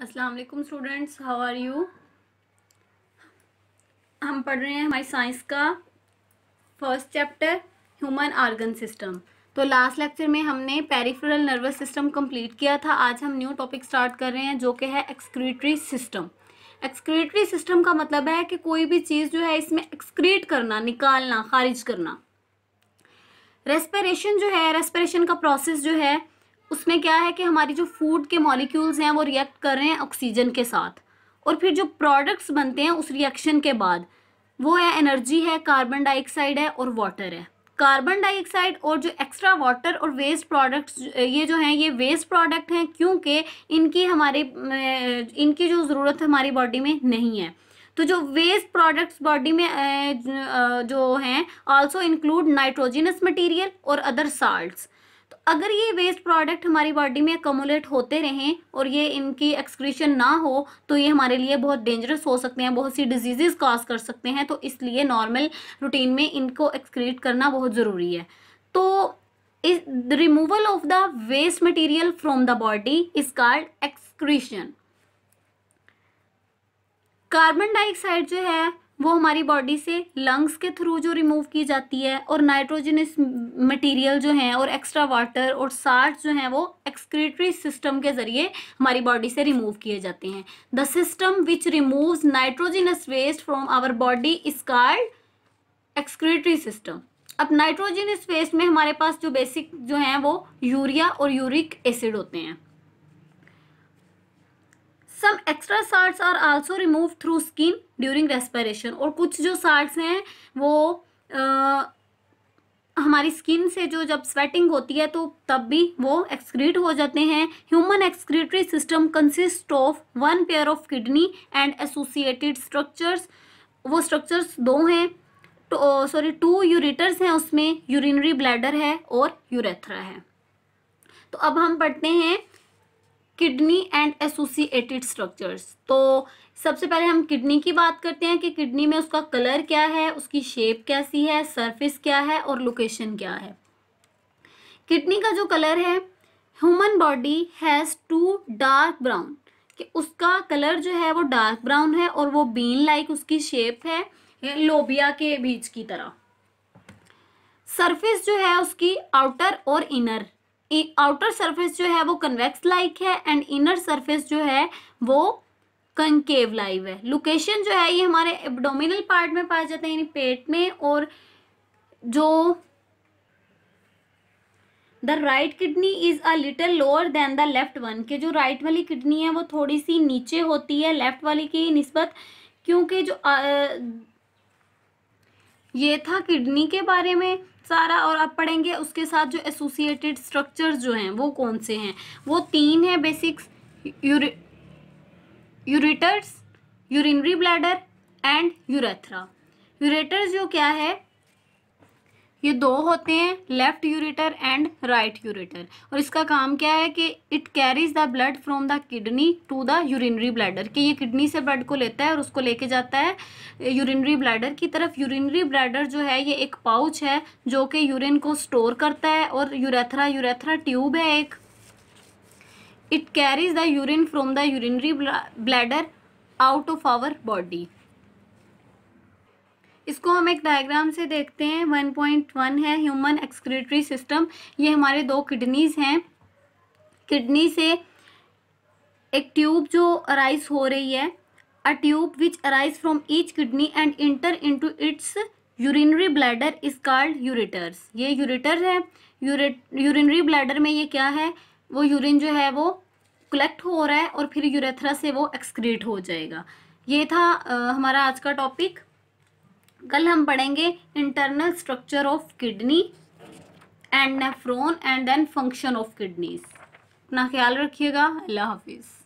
अस्सलाम वालेकुम students how are you हम पढ़ रहे हैं हमारी साइंस का first chapter human organ system तो लास्ट लेक्चर में हमने पेरिफेरल नर्वस सिस्टम कंप्लीट किया था। आज हम न्यू टॉपिक स्टार्ट कर रहे हैं जो कि है एक्सक्रीटरी सिस्टम एक्सक्रीटरी सिस्टम का मतलब है कि कोई भी चीज़ जो है इसमें एक्सक्रीट करना, निकालना, खारिज करना। रेस्पिरेशन जो है रेस्पिरेशन का प्रोसेस जो है उसमें क्या है कि हमारी जो फ़ूड के मॉलिक्यूल्स हैं, वो रिएक्ट कर रहे हैं ऑक्सीजन के साथ। और फिर जो प्रोडक्ट्स बनते हैं, उस रिएक्शन के बाद, वो है एनर्जी है कार्बन डाइऑक्साइड है और वाटर है। कार्बन डाइऑक्साइड और जो एक्स्ट्रा वाटर और वेस्ट प्रोडक्ट्स ये जो हैं, ये वेस्ट प्रोडक्ट हैं, क्योंकि इनकी हमारे इनकी जो ज़रूरत हमारी बॉडी में नहीं है। तो जो वेस्ट प्रोडक्ट्स बॉडी में जो हैं आल्सो इंक्लूड नाइट्रोजिनस मटेरियल और अदर साल्ट्स अगर ये वेस्ट प्रोडक्ट हमारी बॉडी में कमुलेट होते रहें और ये इनकी एक्सक्रीशन ना हो तो ये हमारे लिए बहुत डेंजरस हो सकते हैं, बहुत सी डिजीजेस कॉज कर सकते हैं तो इसलिए नॉर्मल रूटीन में इनको एक्सक्रीट करना बहुत ज़रूरी है। तो इस removal of the waste material from the body is called excretion carbon dioxide जो है वो हमारी बॉडी से लंग्स के थ्रू जो रिमूव की जाती है और नाइट्रोजनस मटेरियल जो हैं और एक्स्ट्रा वाटर और साल्ट जो हैं वो एक्सक्रीटरी सिस्टम के ज़रिए हमारी बॉडी से रिमूव किए जाते हैं। The system which removes nitrogenous waste from our body is called excretory system अब नाइट्रोजिनस वेस्ट में हमारे पास जो बेसिक जो हैं वो यूरिया और यूरिक एसिड होते हैं। Some extra salts are also remove through skin during respiration और कुछ जो साल्ट्स हैं वो आ, हमारी स्किन से जो जब स्वेटिंग होती है तो तब भी वो एक्सक्रीट हो जाते हैं। Human excretory system consist of one pair of kidney and associated structures वो स्ट्रक्चर्स दो हैं। सॉरी टू यूरिटर्स हैं उसमें यूरिनरी ब्लैडर है और यूरेथ्रा है। तो अब हम पढ़ते हैं किडनी एंड एसोसिएटेड स्ट्रक्चर्स। तो सबसे पहले हम किडनी की बात करते हैं कि किडनी में उसका कलर क्या है, उसकी शेप कैसी है, सरफेस क्या है और लोकेशन क्या है। किडनी का जो कलर है, human body has to dark brown. कि उसका कलर जो है वो डार्क ब्राउन है और वो बीन लाइक उसकी शेप है, लोबिया के बीच की तरह। सरफेस जो है उसकी आउटर और इनर। आउटर सरफेस जो है वो कन्वेक्स लाइक है एंड इनर सरफेस जो है वो कंकेव लाइव है। लोकेशन जो है ये हमारे एबडोमिनल पार्ट में पाए जाते हैं यानी पेट में और जो the right kidney is a little lower than the left one के। जो राइट वाली किडनी है वो थोड़ी सी नीचे होती है लेफ़्ट वाली की नस्बत क्योंकि जो आ, ये था किडनी के बारे में। सारा और अब पढ़ेंगे, उसके साथ जो एसोसिएटेड स्ट्रक्चर जो हैं, वो कौन से हैं? वो तीन हैं basics ureters urinary bladder and urethra ureters जो क्या है? ये दो होते हैं left ureter and right ureter और इसका काम क्या है कि it carries the blood from the kidney to the urinary bladder कि ये किडनी से ब्लड को लेता है और उसको लेके जाता है यूरिनरी ब्लैडर की तरफ़. यूरिनरी ब्लैडर जो है, ये एक पाउच है जो कि यूरिन को स्टोर करता है और यूरेथ्रा यूरेथ्रा ट्यूब है एक. It carries the urine from the urinary bladder out of our body इसको हम एक डायग्राम से देखते हैं। वन पॉइंट वन है ह्यूमन एक्सक्रीटरी सिस्टम ये हमारे दो किडनीज हैं। किडनी से एक ट्यूब जो अराइज हो रही है। A tube which arise from each kidney and enter into its urinary bladder is called ureters ये यूरिटर है। यूरिनरी ब्लैडर में ये क्या है? वो यूरिन जो है वो कलेक्ट हो रहा है और फिर यूरेथ्रा से वो एक्सक्रीट हो जाएगा। ये था आ, हमारा आज का टॉपिक कल हम पढ़ेंगे internal structure of kidney and nephron and then function of kidneys अपना ख्याल रखिएगा, अल्लाह हाफिज़।